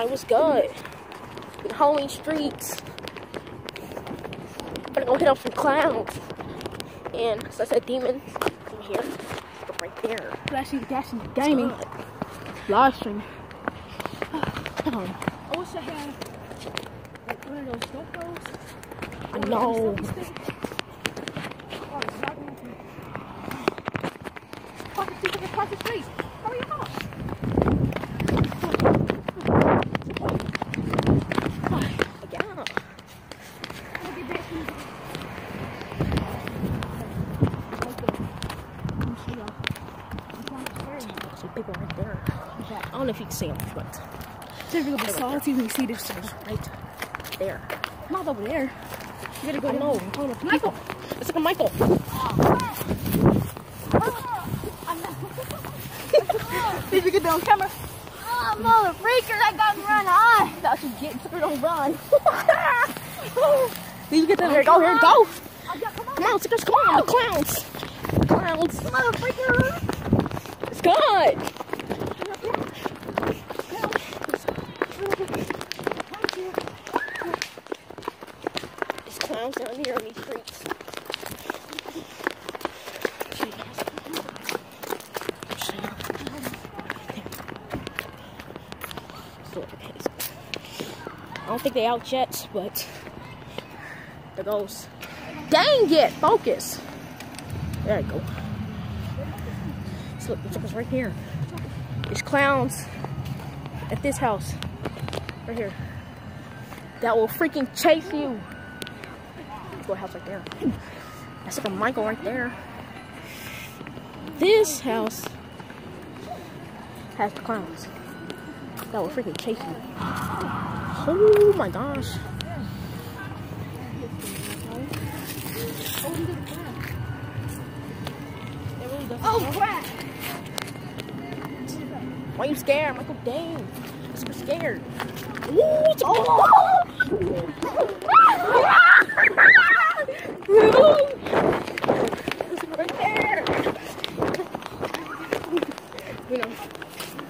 I was good. In Halloween streets. Gonna go hit up some clowns. And so I said demons over here. But right there. Flashing Dashing Gaming live stream. Um, I wish I had like one of those GoPros. I know. Park the freaking park the street. Hurry up. Yeah. Some people right there. I don't know if you can see them, but They're be salty when you see this. right there. Not over there. You gotta go I know. Talking about Michael. It's like a Michael. Did you get that on camera? Oh, mother freaker, I got run on. That should get so don't run. Did you get that Here, go, here, go. Oh, oh, come on, Come on, stickers, come on. The clowns. Clowns. mother freaker. It's good. These clowns down here on these streets. I don't they out yet, but there goes. Dang it! Focus. There you go. So look, it's right here. There's clowns at this house. Right here. That will freaking chase you. Let's go house right there. That's like a Michael right there. This house has the clowns. That will freaking chase you. Oh my gosh. Oh, crap. Why you scared? Michael, oh, dang. I'm super scared. Ooh, it's a oh, It's right there. You know,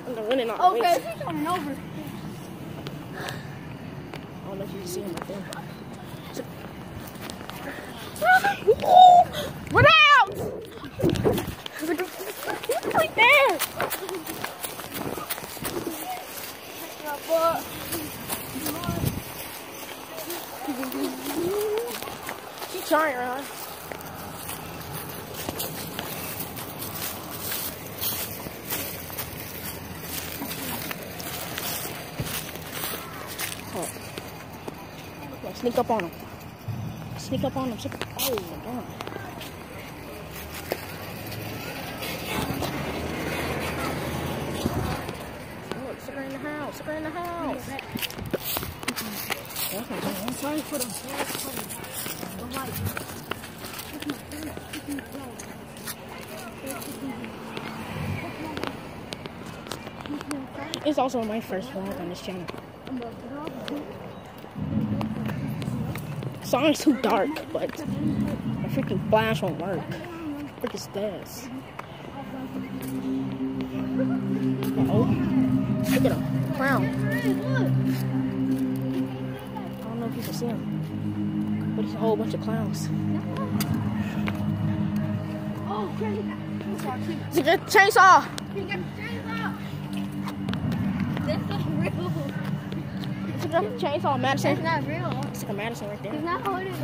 I'm gonna run it out. Okay, she's coming over. I don't know if you can see him right there. Ooh, Run out! He's right there. Keep trying, Ron. Oh. Yeah, sneak up on him. Sneak up on him. Sneak Oh, darn. Look, stick her in the house. It's also my first vlog on this channel. Song's too dark, but the freaking flash won't work. What is this? Uh-oh. Look at him. Clown. I don't know if you can see him. But it's a whole bunch of clowns. Oh, crazy. It's a good chainsaw! You got the chainsaw. That's not real. It's a chainsaw, Madison. That's not real. It's like a Madison right He's there. not holding it.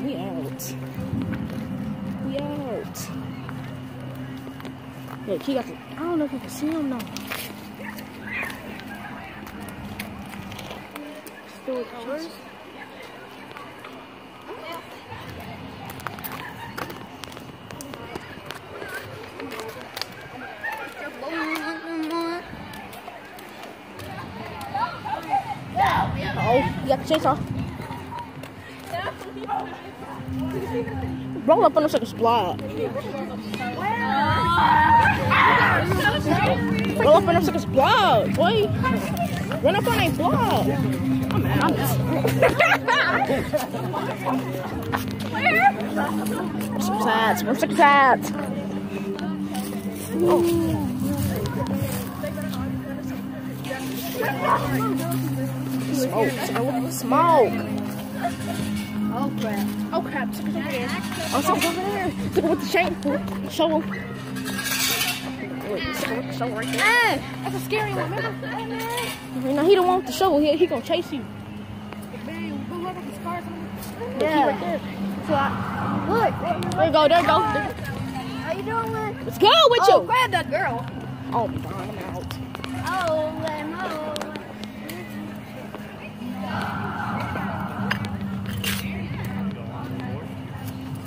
We out. We out. Look, he got the. I don't know if you can see him now. Oh, the chainsaw. Roll up on us like a splot. Roll up on us like a splot, boy. Run up on a block. I'm out. Where's hats? Where's some hats? Oh. Smoke. Smoke. Smoke. Oh crap. Oh crap, Sucker's over there. Oh, Sucker's over there. Sucker with the chain. Show him. Wait, the shovel right there. Hey, that's a scary one. Remember? You know, he don't want the shovel. He, he gonna chase you. Bang, but look at the scars on Look, he right there. So I, look. There you go, there you go. There- How you doing, man? Let's go with Oh, you. grab that girl. Oh, my God, I'm out. Oh, Len, oh.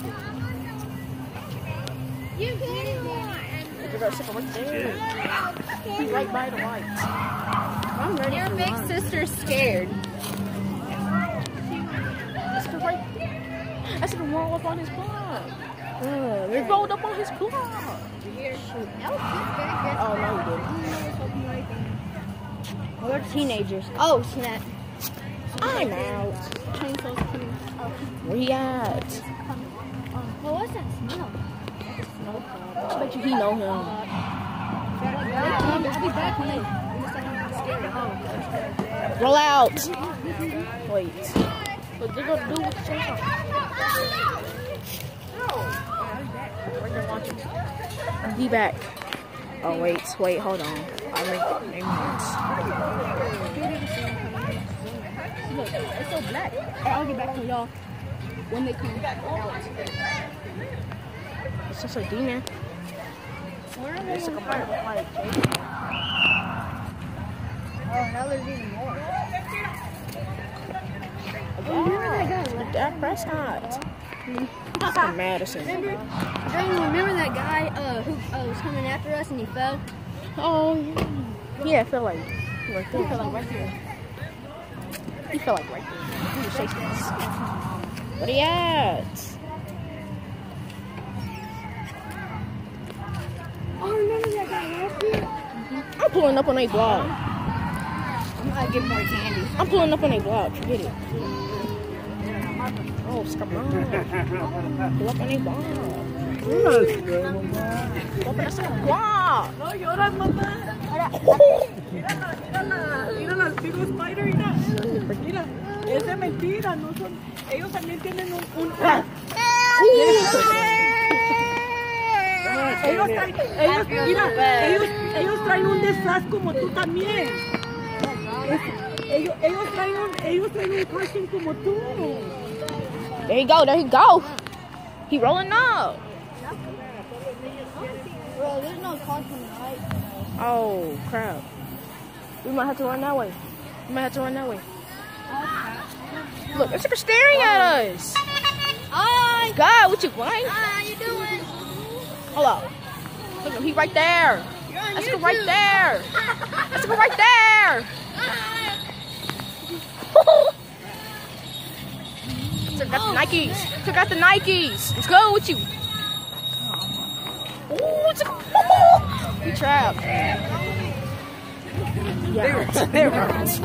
Uh, you get There you go, Sucker right there. Right by the lights. I'm ready Your big mine. sister's scared. Right there. That's gonna roll up on his block. Uh, they rolled up on his block. That was good, very good. Oh, no, he didn't. We're teenagers. Oh, snap. I'm out. Where he at? What was that smell? I bet you he know him. I'll be back when they Roll out. Wait. What they gonna do with the chainsaw? Be back. Oh wait, wait, hold on. I make Look, it's so black. I'll get back to y'all when they come out. It's just a demon. It's like a. Oh, now there's even more. Yeah, Dak Prescott. From Madison. Remember, remember that guy uh, who uh, was coming after us and he fell? Oh, yeah, Yeah, I feel like right there. I feel like right here. He felt like right there. He was shaking us. What he at? Oh, remember that guy last year? I'm pulling up on a blog. Give more candy. I'm pulling up on a blog. Forget it. Oh. Pull up on a. No lloras, mamá. Mírala, mírala. Mírala, el big spider, mira. Mira, es de mentira, no son. Ellos también tienen un. un ellos traen, ellos, mira, ellos, ellos traen un disfraz como tú también. Ellos, ellos traen un, ellos traen un como tú. There you go. There you go. He rolling up. Bro, there's no? Oh, crap. We might have to run that way. We might have to run that way. Look, it's like staring at us. Hi! God, what you blind? How you doing? Hold up. Look, he right there. Go right there. Let's go right there. Took out the Nikes. Took out the Nikes. Let's go with you. Ooh, it's a, we trapped. Yeah, there hurts.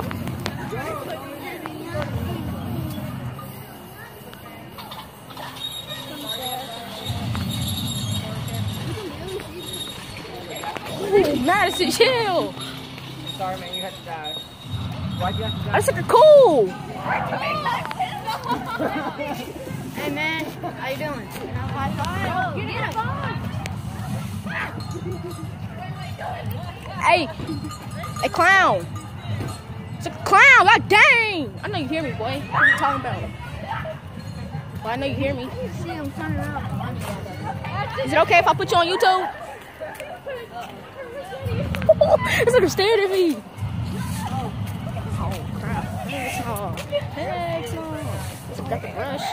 Ooh, Madison, chill. Sorry, man, you had to die. Why'd you have to die? That's like a cool. Hey, man, how you doing? High five. Get it. Hey, hey, clown. It's a clown. God dang. I know you hear me, boy. What are you talking about? Well, I know you hear me. See, I'm turning around. Is it okay if I put you on YouTube? it's like a staring at me. No. It's got the brush.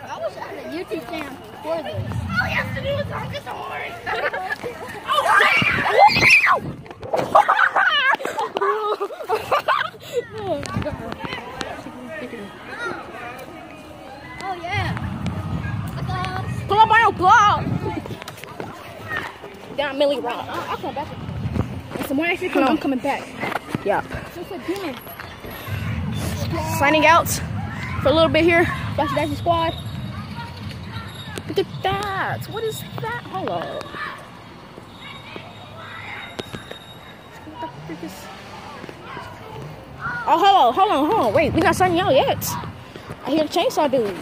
I was on a YouTube channel for this. All you have to do is honk his horn. Oh, yeah. Pull up your blog. Down Millie Rock. I'll come back. If someone actually comes, I'm coming back. Yep. Just a demon. Signing out for a little bit here. Dash Squad. Look at that. What is that? Hold on. What the freak is... Oh, hold on, hold on, hold on. Wait, we not signing out yet. I hear the chainsaw dude.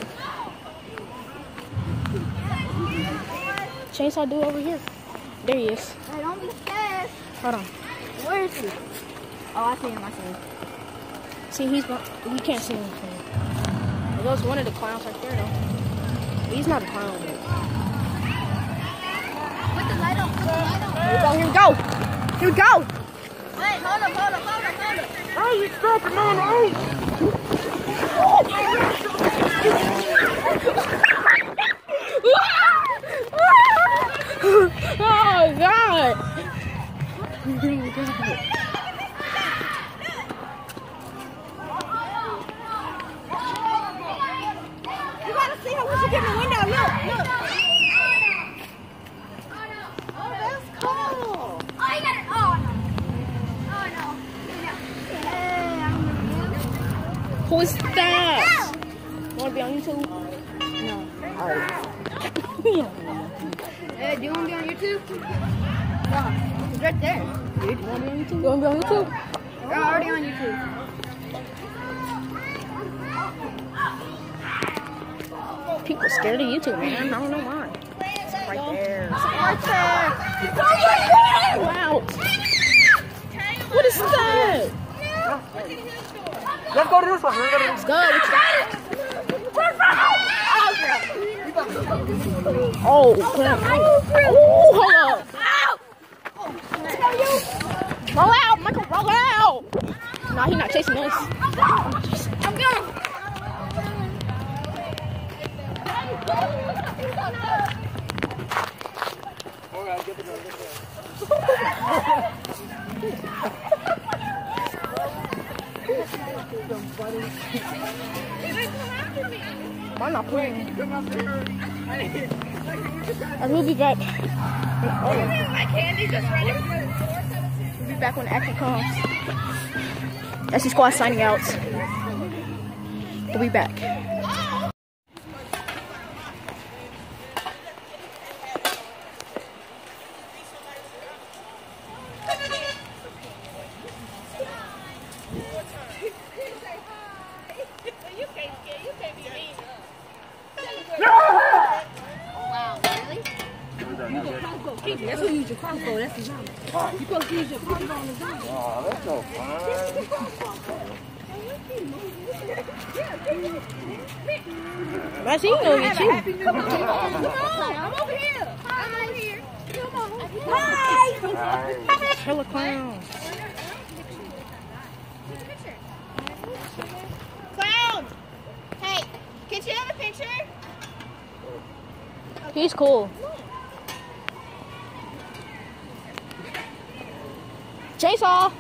Chainsaw dude over here. There he is. Hey, don't be scared. Hold on. Where is he? Oh, I see him. I see him. See, he's you can't see him. There goes one of the clowns right there, though. He's not a clown. Put the light on. Put the light on. Here we go, here we go! Here we go! Wait, hold up, hold up, hold up, hold up. Oh, you stopping, man! Oh! oh, God! You gotta see how we should get in the look. Oh. Oh, it. Oh, no. Oh, no. Who is that? Wanna be on YouTube? No. Hey, do you want to be on YouTube? No, it's right there. Dude, you wanna be on YouTube? You wanna be on YouTube? We're already on YouTube. People scared of YouTube, man. I don't know why. It's right there. Right there. Wow. What is that? Let's go to this one. Let's go Let's go. Oh, crap. Oh, hold up. Roll out, Michael, roll out. Nah, he's not chasing us. I'm going. I'm not playing. I will be back. We'll be back when action comes. SC Squad signing out. We'll be back. That's what you use your car for. That's the zone. You supposed to use your on. Oh, that's so you get you. Come on, I'm over here. I'm over here. Come on. Hi. Hella clowns. Clown. Hey, can you have a picture? He's cool. Chainsaw.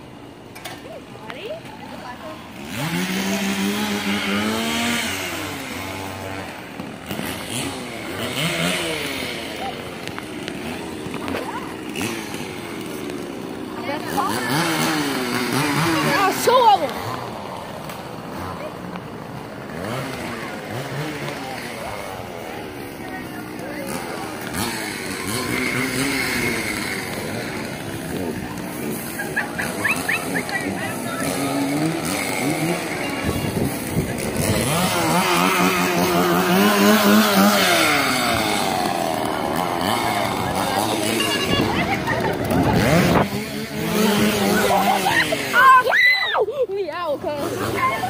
Ah, two of them. Oh, we out, cuz.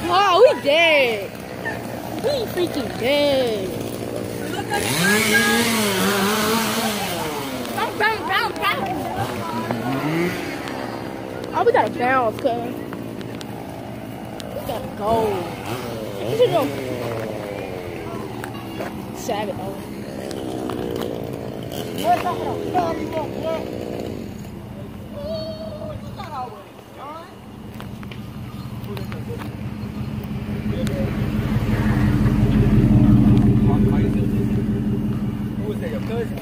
Oh, we dead. We freaking dead. Bang, bang, bang, bang. Oh, we gotta bounce, cuz. We gotta go. We should go. Who was that, your cousin?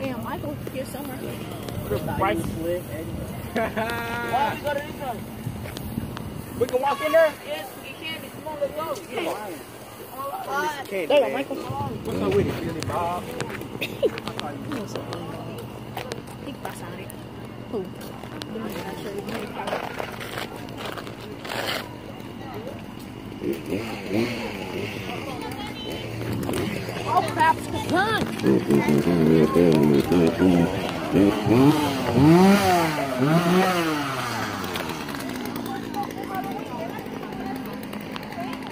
Damn, Michael here somewhere. Right split. We can walk in there? Yes, we can. Come on, let's go. Candy, There you go, man. Michael. What's up with it? Billy Bob? Tem que passar, né? Who? Oh crap, run!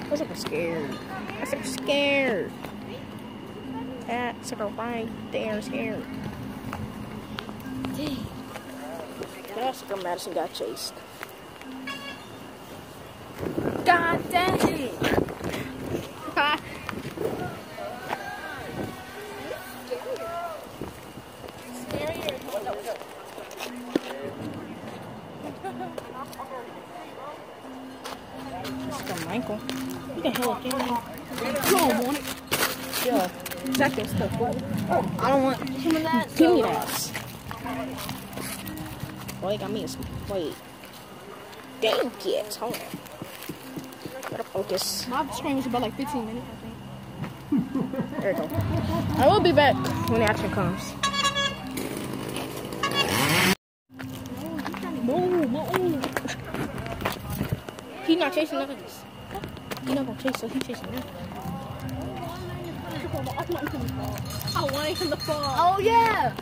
Those are scared. Are scared. That's right there scared. Dang. Jessica Madison got chased. God dang it! Jessica Michael. What the hell that? You don't want it. Yeah. Exactly stuff. Oh, I don't want some of that. Give me that. Boy, got me a wait. Dang it. Hold on. Gotta focus. My stream is about like 15 minutes, I think. There we go. I will be back when the action comes. Move, move. He's not chasing none of this. He's not gonna chase, so he's chasing me. I want him to fall. Oh, yeah.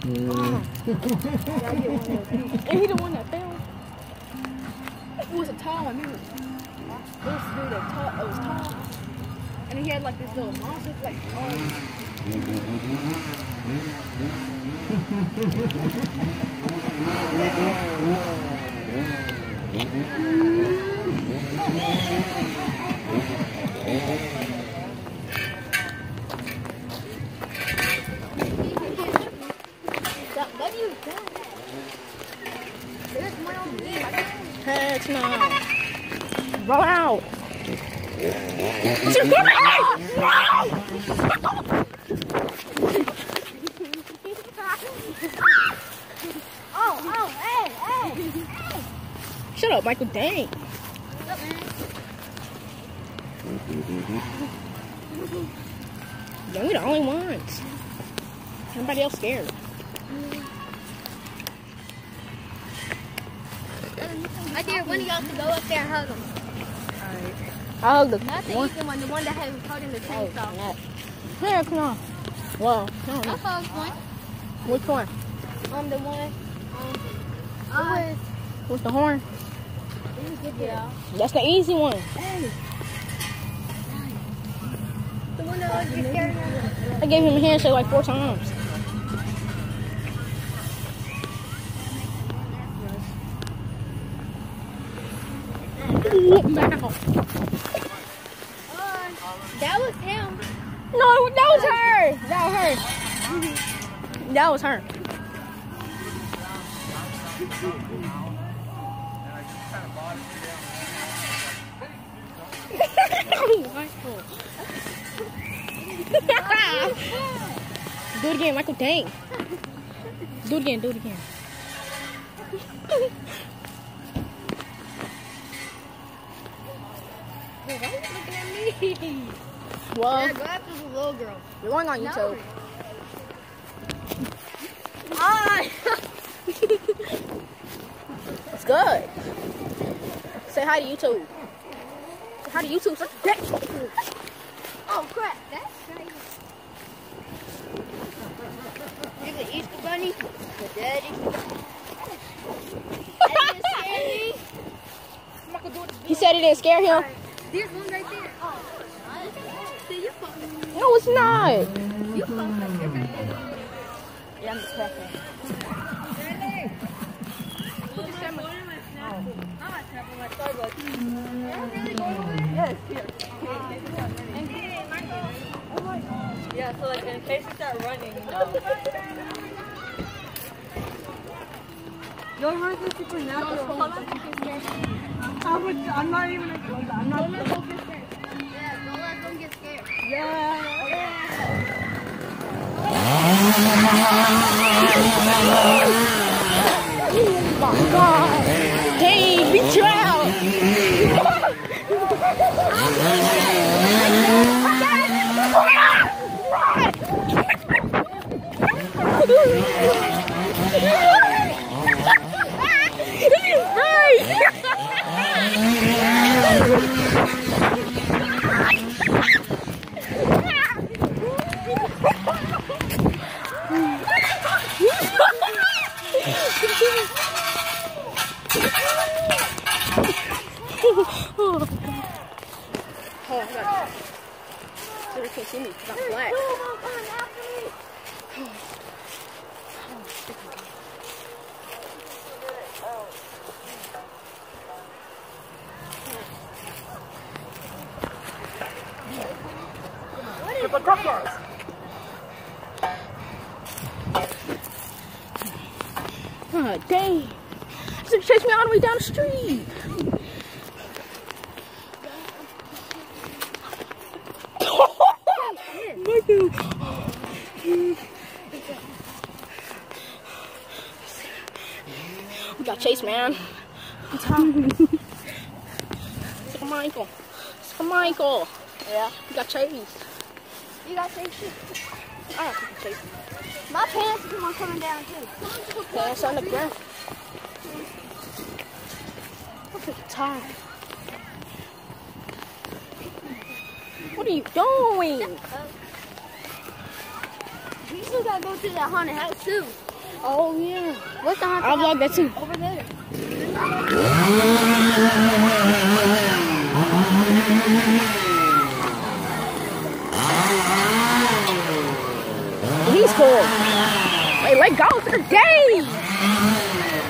Mm. And he the one that fell. It was a tall one. He was, this dude that tall, it was tall. And he had like this little monster, like, oh. That, Up, Michael. Dang. Yeah, we the only ones. Everybody else scared. I dare one of y'all to go up there and hug him. Oh, the Not the Ethan one, the one that holding the Oh, chainsaw. snap. Here, come on. Well, no, I no. saw one. Which one? Um, the one. Um, it What's the horn? Yeah. That's the easy one. The one that was just scared I gave him a handshake like four times. Wow. That was him. No, that was her. That was her. That was her. Do it again, Michael. Dang. Do it again. Do it again. Wait, why are you looking at me? Well, Yeah, go after the little girl. you're going on No. YouTube. Ah! It's good. Say hi to YouTube. Say hi to YouTube. oh crap, that's crazy. You're the Easter Bunny, the daddy. That didn't scare me. He said it didn't scare him. There's one right there. Oh, see. No, it's not. You fucking. Yeah, I'm just cracking. Yeah, so like in case you start running, you know. Your words are supernatural. I'm, a, I'm not even a I'm Don't not. let them get scared. Yeah, don't let them get scared. Yeah. my god. Oh, The. Oh, dang. He's gonna chase me all the way down the street. We got Chase, man. It's Michael. It's Michael. Yeah. We got Chase. You got same shit. I don't think Chase. My pants are on coming down too. Pants on the ground. Look at the tire. What are you doing? We still gotta go to that haunted house too. Oh yeah. What's the haunted I'll house? vlog that too. Over there. Let go. They're gay.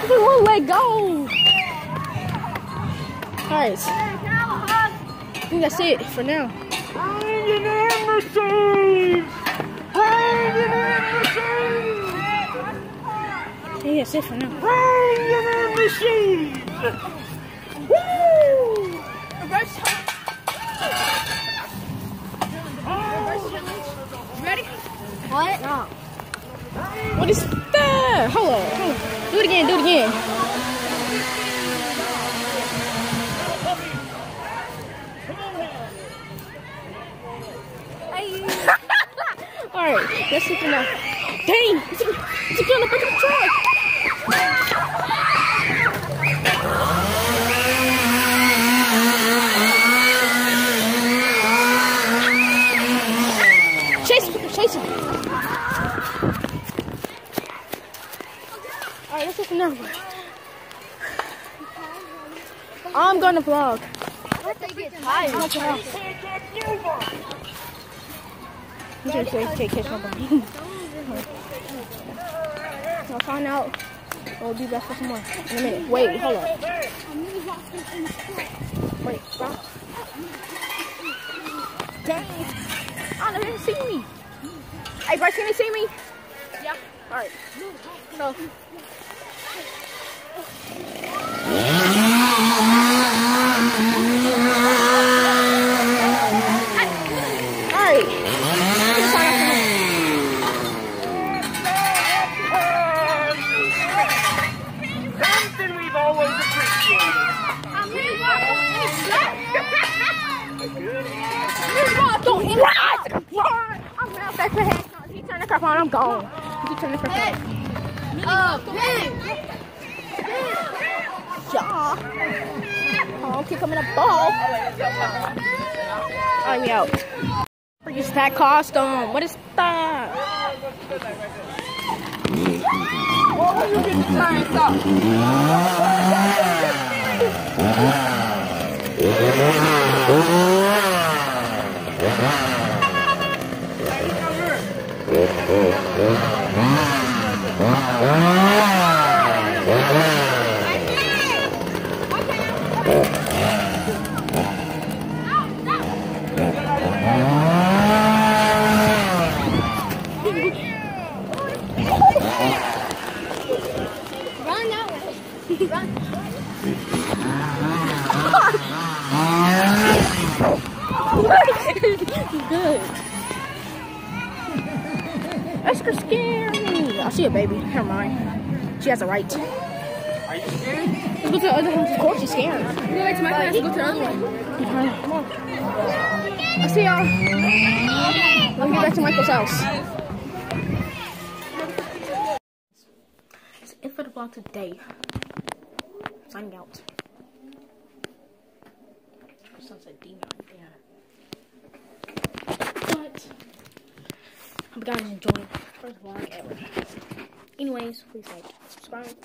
We won't let go. Alright. I think that's it for now. In in machines. Yeah, that's it for now. In. Woo! Ready? What? No. What is that? Hold on. Hold on. Do it again. Do it again. All right. That's now. Dang! It's, it's gonna break the truck. Chase him! Chase him! Alright, that's it for now. I'm gonna vlog. What they get tired? I'm just gonna take catch my. I'll find out. We'll be back for some more in a minute. Wait, hold on. Wait, stop. Dang. If they see me. Hey, Bryce, can they see me? Yeah. Alright. So. I'm gone. You turn the crap on. Uh, Yeah. Oh, keep coming up ball. I'm out. Is that costume? What is that? Run that way. Run. Good. That's gonna scare me. I see a baby. Never mind. She has a right. Are you scared? Let's go to the other house. Of course she's scared. Go back to my class. Go to the other one. Come on. I see y'all. Let me get back to Michael's house. That's it for the vlog today. Signing out. Sunset Deman there. But hope you guys enjoyed first vlog ever. Anyways, please like, subscribe,